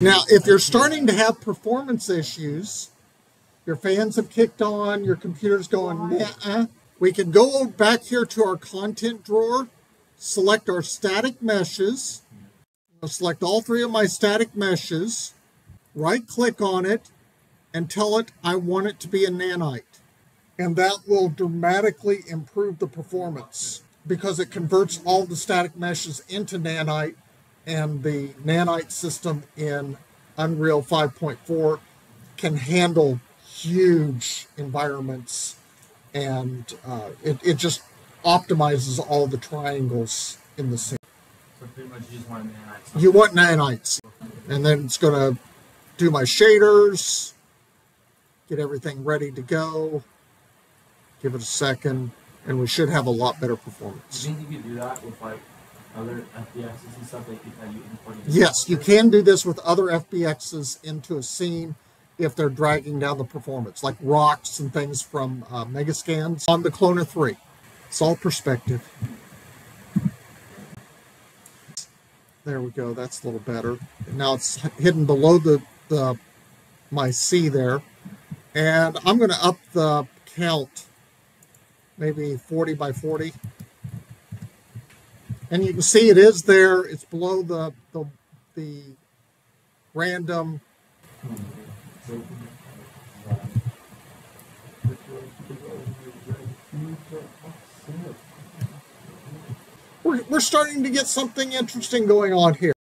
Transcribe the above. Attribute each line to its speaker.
Speaker 1: Now, if you're starting to have performance issues, your fans have kicked on, your computer's going, nah, uh, we can go back here to our content drawer, select our static meshes, I'll select all three of my static meshes, right click on it, and tell it I want it to be a nanite. And that will dramatically improve the performance because it converts all the static meshes into nanite and the nanite system in Unreal 5.4 can handle huge environments and uh, it, it just optimizes all the triangles in the scene.
Speaker 2: So pretty much you just want nanites.
Speaker 1: You want nanites. And then it's going to do my shaders, get everything ready to go, give it a second, and we should have a lot better
Speaker 2: Do
Speaker 1: performance.
Speaker 2: you think you could do that with like other FBXs and stuff that you that you imported?
Speaker 1: Yes, you can do this with other FBXs into a scene if they're dragging down the performance, like rocks and things from uh, Megascans on the Cloner 3. It's all perspective. There we go. That's a little better. Now it's hidden below the, the my C there. And I'm going to up the count maybe 40 by 40. And you can see it is there. It's below the the, the random. We're, we're starting to get something interesting going on here.